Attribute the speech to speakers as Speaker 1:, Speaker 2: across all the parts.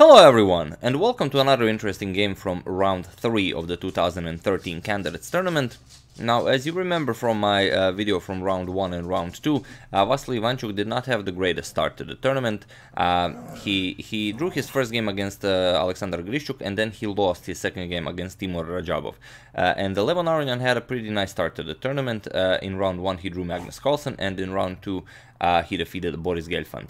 Speaker 1: Hello everyone, and welcome to another interesting game from round 3 of the 2013 Candidates Tournament. Now, as you remember from my uh, video from round 1 and round 2, uh, Vassily Ivanchuk did not have the greatest start to the tournament. Uh, he, he drew his first game against uh, Alexander Grischuk and then he lost his second game against Teimour Radjabov. Uh, and Levon Aronian had a pretty nice start to the tournament. Uh, in round 1 he drew Magnus Carlsen and in round 2 he defeated Boris Gelfand.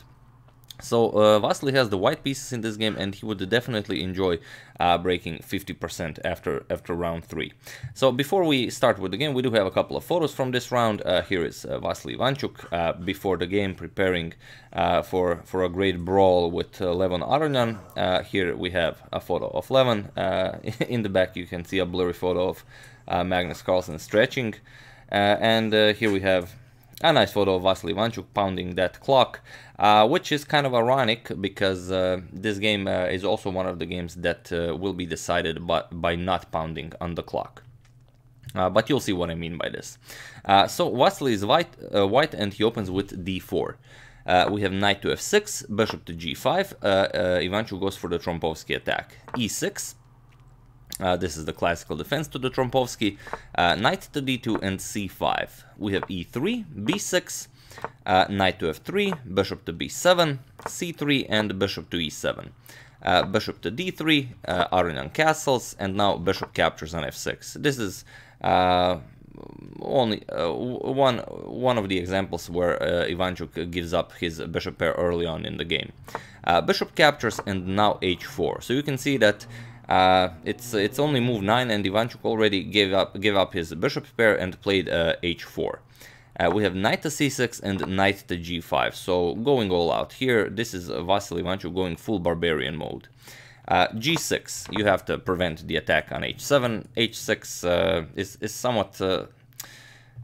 Speaker 1: So uh, Vassily has the white pieces in this game and he would definitely enjoy uh, breaking 50% after after round 3. So before we start with the game, we do have a couple of photos from this round. Uh, here is uh, Vassily Ivanchuk uh, before the game preparing uh, for, for a great brawl with Levon Aronian. here we have a photo of Levon. in the back you can see a blurry photo of Magnus Carlsen stretching. and here we have a nice photo of Vassily Ivanchuk pounding that clock, uh, which is kind of ironic because uh, this game uh, is also one of the games that uh, will be decided by, by not pounding on the clock. Uh, but you'll see what I mean by this. Uh, so Vassily is white, white and he opens with d4. we have knight to f6, bishop to g5, Ivanchuk goes for the Trompowsky attack. e6, uh, this is the classical defense to the Trompowsky. Uh, knight to d2 and c5. We have e3, b6, uh, knight to f3, bishop to b7, c3, and bishop to e7. Uh, bishop to d3, uh, Aronian castles, and now bishop captures on f6. This is uh, only uh, one one of the examples where uh, Ivanchuk gives up his bishop pair early on in the game. Uh, bishop captures and now h4. So you can see that uh, it's it's only move 9 and Ivanchuk already gave up gave up his bishop pair and played uh, h4. Uh, we have knight to c6 and knight to g5, so going all out. Here, this is Vassily Ivanchuk going full barbarian mode. Uh, g6, you have to prevent the attack on h7. h6 uh, is, is somewhat... Uh,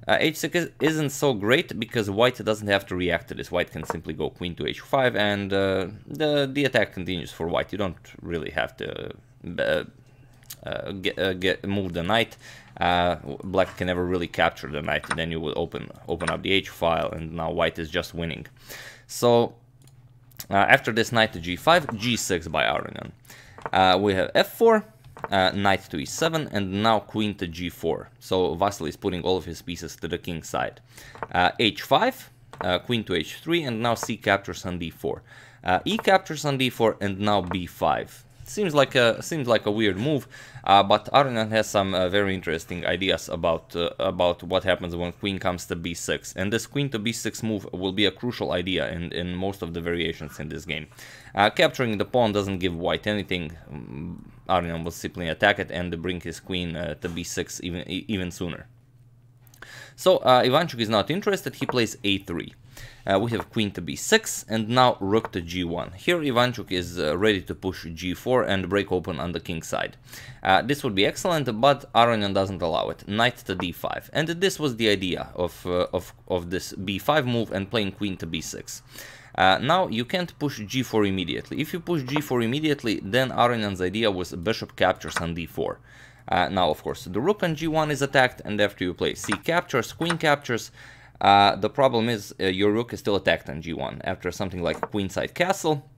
Speaker 1: h6 isn't so great because white doesn't have to react to this. White can simply go queen to h5 and the, the attack continues for white. You don't really have to uh, uh, get, uh, get move the knight, black can never really capture the knight. Then you will open open up the h file, and now white is just winning. So after this knight to g5, g6 by Aronian. we have f4, uh, knight to e7, and now queen to g4. So Vassily is putting all of his pieces to the king side. Uh, h5, uh, queen to h3, and now c captures on d4. e captures on d4, and now b5. Seems like a seems like a weird move, uh, but Aronian has some uh, very interesting ideas about uh, about what happens when queen comes to b6. And this queen to b6 move will be a crucial idea in, in most of the variations in this game. Uh, capturing the pawn doesn't give white anything. Um, Aronian will simply attack it and bring his queen uh, to b6 even even sooner. So uh, Ivanchuk is not interested. He plays a3. Uh, we have queen to b6 and now rook to g1. Here Ivanchuk is uh, ready to push g4 and break open on the king side. Uh, this would be excellent, but Aronian doesn't allow it. Knight to d5. And this was the idea of, uh, of, of this b5 move and playing queen to b6. Uh, now you can't push g4 immediately. If you push g4 immediately, then Aronian's idea was bishop captures on d4. Uh, now, of course, the rook on g1 is attacked, and after you play c captures, queen captures, uh, the problem is uh, your rook is still attacked on g1 after something like queenside castle.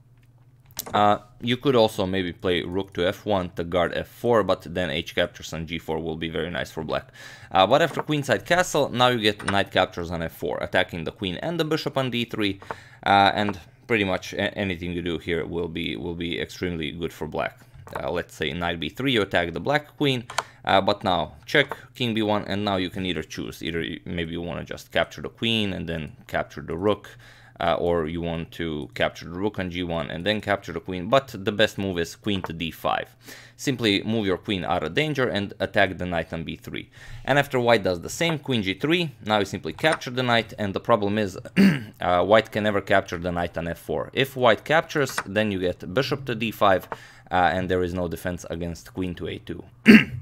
Speaker 1: Uh, you could also maybe play rook to f1 to guard f4, but then h captures on g4 will be very nice for black. Uh, but after queenside castle, now you get knight captures on f4, attacking the queen and the bishop on d3, uh, and pretty much anything you do here will be will be extremely good for black. Uh, let's say knight b3, you attack the black queen, uh, but now check king b1 and now you can either choose either maybe you want to just capture the queen and then capture the rook uh, or you want to capture the rook on g1 and then capture the queen but the best move is queen to d5 simply move your queen out of danger and attack the knight on b3 and after white does the same queen g3 now you simply capture the knight and the problem is uh, white can never capture the knight on f4 if white captures then you get bishop to d5 uh, and there is no defense against queen to a2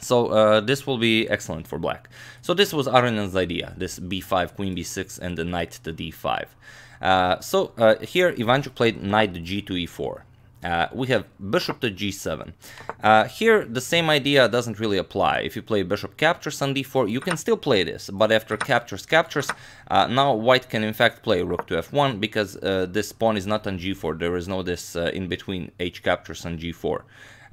Speaker 1: So uh, this will be excellent for black. So this was Aronian's idea, this b5, queen b6, and the knight to d5. Uh, so uh, here Ivanchuk played knight g to e4. Uh, we have bishop to g7. Uh, here, the same idea doesn't really apply. If you play bishop captures on d4, you can still play this, but after captures captures, uh, now white can in fact play rook to f1 because uh, this pawn is not on g4. There is no this uh, in between h captures on g4.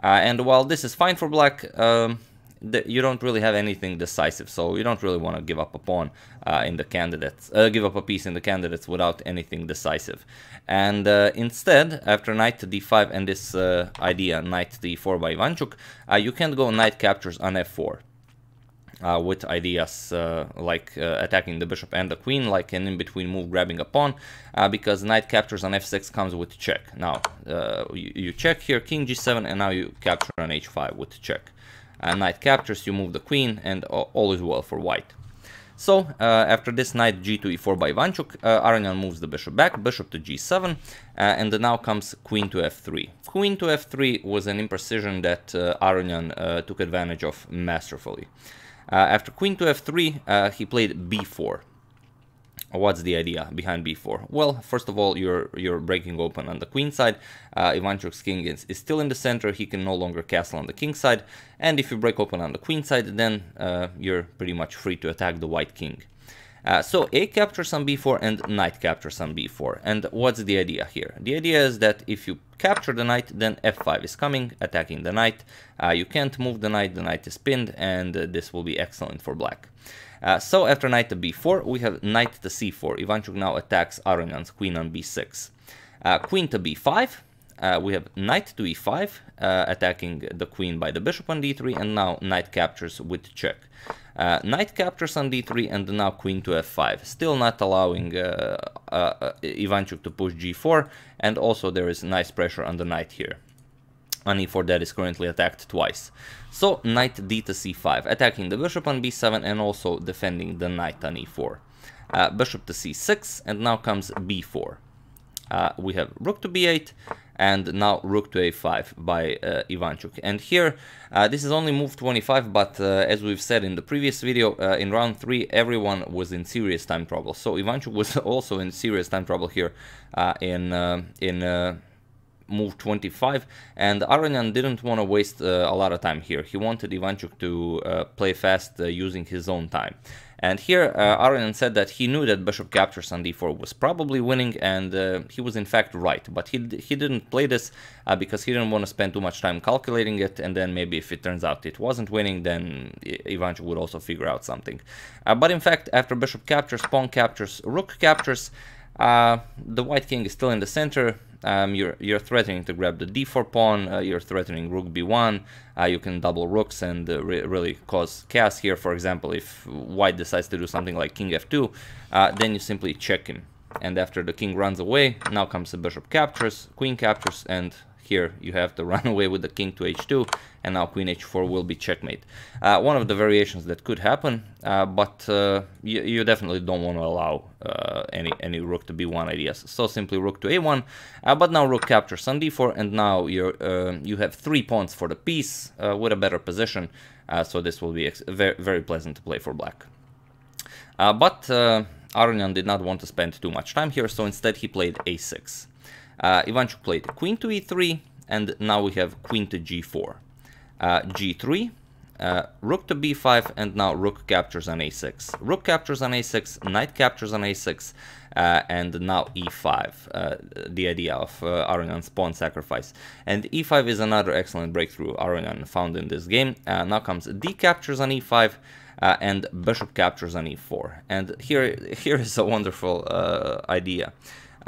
Speaker 1: Uh, and while this is fine for black, um, you don't really have anything decisive, so you don't really want to give up a pawn uh, in the candidates, uh, give up a piece in the candidates without anything decisive. And uh, instead, after knight to d5 and this uh, idea knight to d4 by Ivanchuk, uh, you can go knight captures on f4. Uh, with ideas uh, like uh, attacking the bishop and the queen, like an in-between move grabbing a pawn, because knight captures on f6 comes with check. Now, you, you, check here, king g7, and now you capture on h5 with check uh, knight captures, you move the queen, and all is well for white. So, uh, after this knight g2 e4 by Ivanchuk, uh, Aronian moves the bishop back, bishop to g7, uh, and now comes queen to f3. Queen to f3 was an imprecision that uh, Aronian uh, took advantage of masterfully. After queen to f3, uh, he played b4. What's the idea behind b4? Well, first of all, you're you're breaking open on the queen side. Uh, Ivanchuk's king is, is, still in the center. He can no longer castle on the king side. And if you break open on the queen side, then uh, you're pretty much free to attack the white king. Uh, so a captures on b4 and knight captures on b4. And what's the idea here? The idea is that if you capture the knight, then f5 is coming, attacking the knight. Uh, you can't move the knight, the knight is pinned, and uh, this will be excellent for black. Uh, so after knight to b4, we have knight to c4. Ivanchuk now attacks Aronian's queen on b6. Uh, queen to b5, uh, we have knight to e5, uh, attacking the queen by the bishop on d3, and now knight captures with check. Uh, knight captures on d3, and now queen to f5, still not allowing uh, Ivanchuk to push g4, and also there is nice pressure on the knight here on e4 that is currently attacked twice. So knight d to c5, attacking the bishop on b7 and also defending the knight on e4. Uh, bishop to c6 and now comes b4. Uh, we have rook to b8 and now rook to a5 by uh, Ivanchuk. And here, uh, this is only move 25, but uh, as we've said in the previous video, uh, in round 3 everyone was in serious time trouble. So Ivanchuk was also in serious time trouble here uh, in, uh, in move 25 and Aronian didn't want to waste a lot of time here. He wanted Ivanchuk to play fast using his own time. And here uh, Aronian said that he knew that bishop captures on d4 was probably winning and uh, he was in fact right. But he, he didn't play this uh, because he didn't want to spend too much time calculating it and then maybe if it turns out it wasn't winning then Ivanchuk would also figure out something. but in fact after bishop captures, pawn captures, rook captures, the white king is still in the center, um, you're, you're threatening to grab the d4 pawn, uh, you're threatening rook b1, uh, you can double rooks and uh, re really cause chaos here. For example, if white decides to do something like king f2, uh, then you simply check him. And after the king runs away, now comes the bishop captures, queen captures, and here you have to run away with the king to h2 and now queen h4 will be checkmate. Uh, one of the variations that could happen, uh, but uh, you, you, definitely don't want to allow uh, any, any rook to b1 ideas. So simply rook to a1, uh, but now rook captures on d4 and now you uh, you have three pawns for the piece with a better position. so this will be very, very pleasant to play for black. but Aronian did not want to spend too much time here, so instead he played a6. Uh, Ivanchuk played queen to e3, and now we have queen to g4. Uh, g3, uh, rook to b5, and now rook captures on a6. Rook captures on a6, knight captures on a6, uh, and now e5, uh, the idea of uh, Aronian's pawn sacrifice. And e5 is another excellent breakthrough Aronian found in this game. Uh, now comes d captures on e5, uh, and bishop captures on e4. And here, here is a wonderful idea.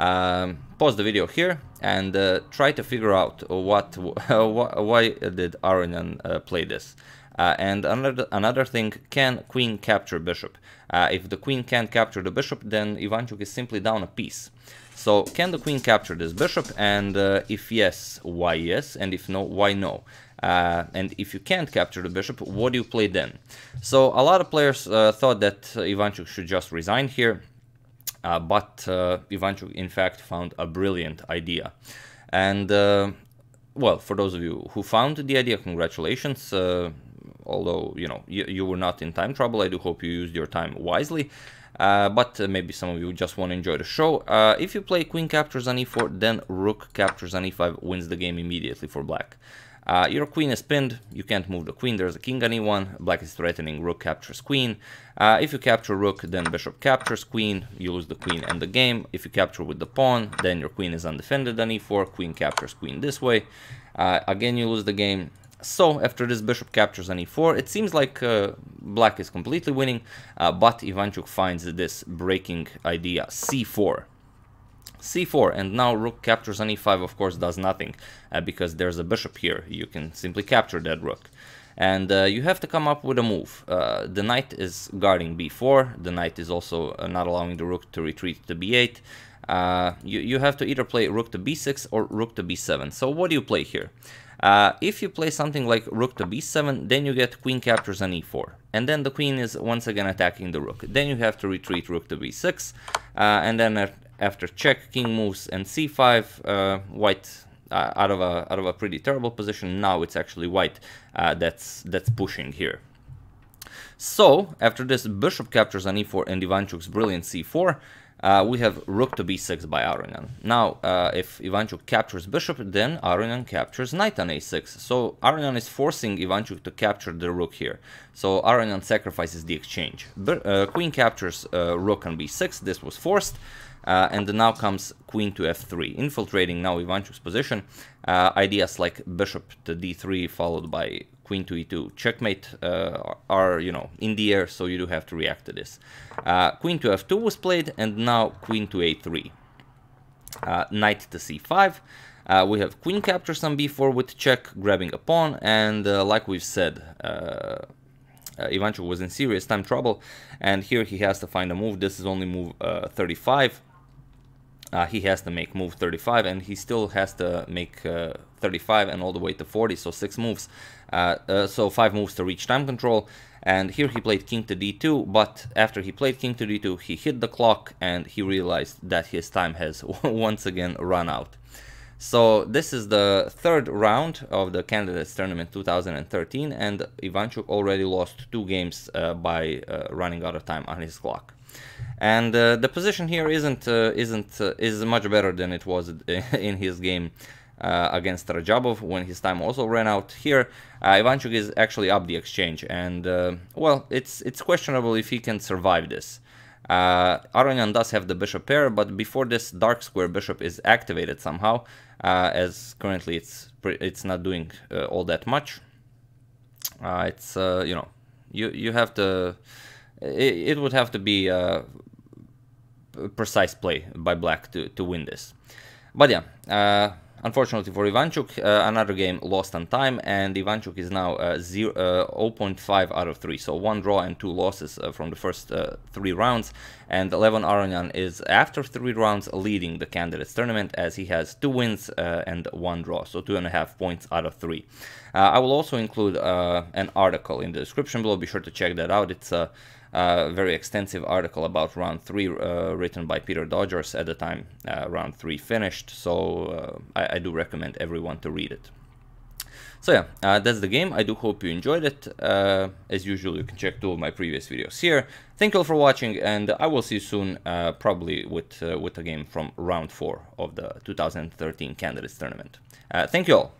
Speaker 1: Um, pause the video here and uh, try to figure out what why did Aronian uh, play this. Uh, and another, another thing, can queen capture bishop? Uh, if the queen can't capture the bishop, then Ivanchuk is simply down a piece. So can the queen capture this bishop? And uh, if yes, why yes? And if no, why no? Uh, and if you can't capture the bishop, what do you play then? So a lot of players uh, thought that Ivanchuk should just resign here. Uh, but uh, Ivanchuk, in fact, found a brilliant idea. And, uh, well, for those of you who found the idea, congratulations. although, you know, you, you, were not in time trouble, I do hope you used your time wisely. uh, but uh, maybe some of you just want to enjoy the show. Uh, if you play queen captures on e4, then rook captures on e5 wins the game immediately for black. Uh, your queen is pinned, you can't move the queen, there's a king on e1, black is threatening. Rook captures queen. Uh, if you capture rook, then bishop captures queen, you lose the queen and the game. If you capture with the pawn, then your queen is undefended on e4, queen captures queen this way. Uh, again, you lose the game. So, after this bishop captures on e4, it seems like uh, black is completely winning, uh, but Ivanchuk finds this breaking idea, c4 c4 and now rook captures on e5 of course does nothing uh, because there's a bishop here. You can simply capture that rook. And uh, you have to come up with a move. Uh, the knight is guarding b4 the knight is also uh, not allowing the rook to retreat to b8 uh, you, you have to either play rook to b6 or rook to b7 so what do you play here? Uh, if you play something like rook to b7 then you get queen captures on e4 and then the queen is once again attacking the rook. Then you have to retreat rook to b6 and then after check, king moves and c5, uh, white uh, out of a out of a pretty terrible position. Now it's actually white uh, that's that's pushing here. So after this, bishop captures on e4 and Ivanchuk's brilliant c4. Uh, we have rook to b6 by Aronian. Now, uh, if Ivanchuk captures bishop, then Aronian captures knight on a6. So Aronian is forcing Ivanchuk to capture the rook here. So Aronian sacrifices the exchange. uh, queen captures uh, rook on b6. This was forced. Uh, and now comes queen to f3, infiltrating now Ivanchuk's position. Uh, ideas like bishop to d3 followed by queen to e2 checkmate uh, are, you know, in the air, so you do have to react to this. Uh, queen to f2 was played, and now queen to a3. Uh, knight to c5. Uh, we have queen captures on b4 with check, grabbing a pawn, and like we've said, uh, Ivanchuk was in serious time trouble, and here he has to find a move. This is only move uh, 35 uh, he has to make move 35 and he still has to make uh, 35 and all the way to 40 so six moves. Uh, uh, so five moves to reach time control. And here he played king to d2 but after he played king to d2 he hit the clock and he realized that his time has once again run out. So this is the third round of the candidates tournament 2013 and Ivanchuk already lost two games uh, by uh, running out of time on his clock and uh, the position here isn't uh, isn't uh, is much better than it was in his game uh, against Radjabov when his time also ran out. Here, uh, Ivanchuk is actually up the exchange, and uh, well, it's it's questionable if he can survive this. Uh, Aronian does have the bishop pair, but before this dark square bishop is activated somehow, as currently it's it's not doing all that much. it's you know you you have to it, it would have to be a precise play by black to, to win this. But yeah, uh, unfortunately for Ivanchuk, uh, another game lost on time, and Ivanchuk is now uh, 0, uh, 0.5 out of 3, so one draw and two losses uh, from the first uh, three rounds, and Levon Aronian is, after three rounds, leading the candidates tournament as he has two wins and one draw, so two and a half points out of three. I will also include an article in the description below, be sure to check that out, it's a very extensive article about round three uh, written by Peter Doggers at the time uh, round three finished. So uh, I, I, do recommend everyone to read it. So yeah, uh, that's the game. I do hope you enjoyed it. Uh, as usual, you can check two of my previous videos here. Thank you all for watching, and I will see you soon, probably with with a game from round four of the 2013 Candidates Tournament. thank you all.